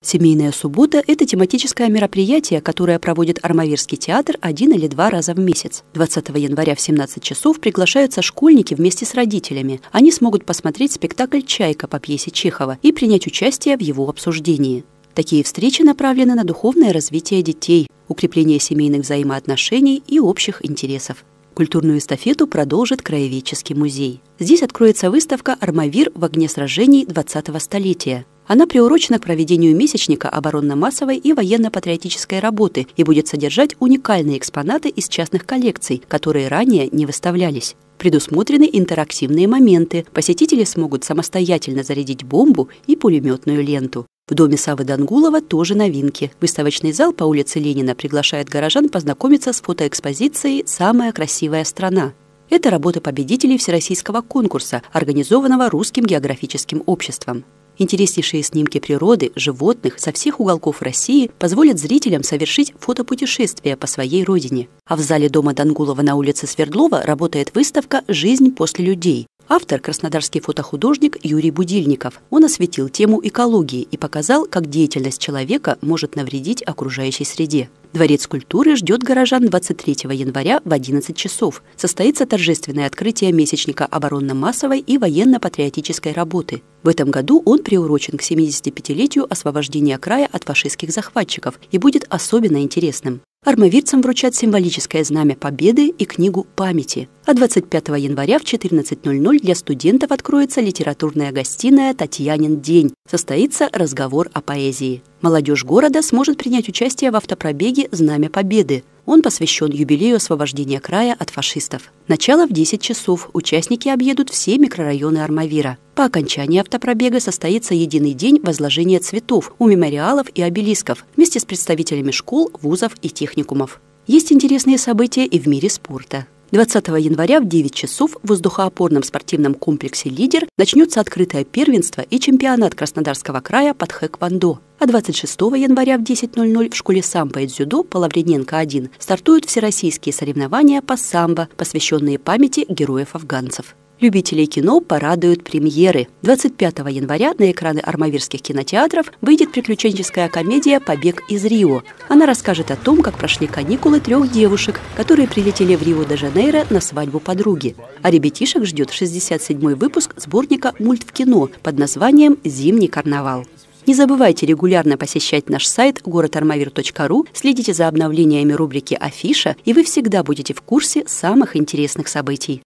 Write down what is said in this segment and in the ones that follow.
Семейная суббота – это тематическое мероприятие, которое проводит Армавирский театр один или два раза в месяц. 20 января в 17 часов приглашаются школьники вместе с родителями. Они смогут посмотреть спектакль «Чайка» по пьесе Чехова и принять участие в его обсуждении. Такие встречи направлены на духовное развитие детей, укрепление семейных взаимоотношений и общих интересов. Культурную эстафету продолжит Краеведческий музей. Здесь откроется выставка «Армавир в огне сражений 20-го столетия». Она приурочена к проведению месячника оборонно-массовой и военно-патриотической работы и будет содержать уникальные экспонаты из частных коллекций, которые ранее не выставлялись. Предусмотрены интерактивные моменты. Посетители смогут самостоятельно зарядить бомбу и пулеметную ленту. В доме Савы Дангулова тоже новинки. Выставочный зал по улице Ленина приглашает горожан познакомиться с фотоэкспозицией «Самая красивая страна». Это работа победителей всероссийского конкурса, организованного Русским географическим обществом. Интереснейшие снимки природы, животных со всех уголков России позволят зрителям совершить фотопутешествие по своей родине. А в зале дома Дангулова на улице Свердлова работает выставка «Жизнь после людей». Автор – краснодарский фотохудожник Юрий Будильников. Он осветил тему экологии и показал, как деятельность человека может навредить окружающей среде. Дворец культуры ждет горожан 23 января в 11 часов. Состоится торжественное открытие месячника оборонно-массовой и военно-патриотической работы. В этом году он приурочен к 75-летию освобождения края от фашистских захватчиков и будет особенно интересным. Армавирцам вручат символическое знамя Победы и книгу памяти. А 25 января в 14.00 для студентов откроется литературная гостиная «Татьянин день». Состоится разговор о поэзии. Молодежь города сможет принять участие в автопробеге «Знамя Победы». Он посвящен юбилею освобождения края от фашистов. Начало в 10 часов. Участники объедут все микрорайоны Армавира. По окончании автопробега состоится единый день возложения цветов у мемориалов и обелисков вместе с представителями школ, вузов и техникумов. Есть интересные события и в мире спорта. 20 января в 9 часов в воздухоопорном спортивном комплексе «Лидер» начнется открытое первенство и чемпионат Краснодарского края под хэквондо. А 26 января в 10.00 в школе самбо и дзюдо по Лаврененко-1 стартуют всероссийские соревнования по самбо, посвященные памяти героев-афганцев. Любителей кино порадуют премьеры. 25 января на экраны армавирских кинотеатров выйдет приключенческая комедия «Побег из Рио». Она расскажет о том, как прошли каникулы трех девушек, которые прилетели в Рио-де-Жанейро на свадьбу подруги. А ребятишек ждет 67-й выпуск сборника «Мульт в кино» под названием «Зимний карнавал». Не забывайте регулярно посещать наш сайт городармавир.ру, следите за обновлениями рубрики «Афиша», и вы всегда будете в курсе самых интересных событий.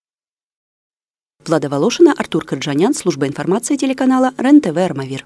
Влада Волошина, Артур Карджанян, служба информации телеканала РЕН-ТВ «Армавир».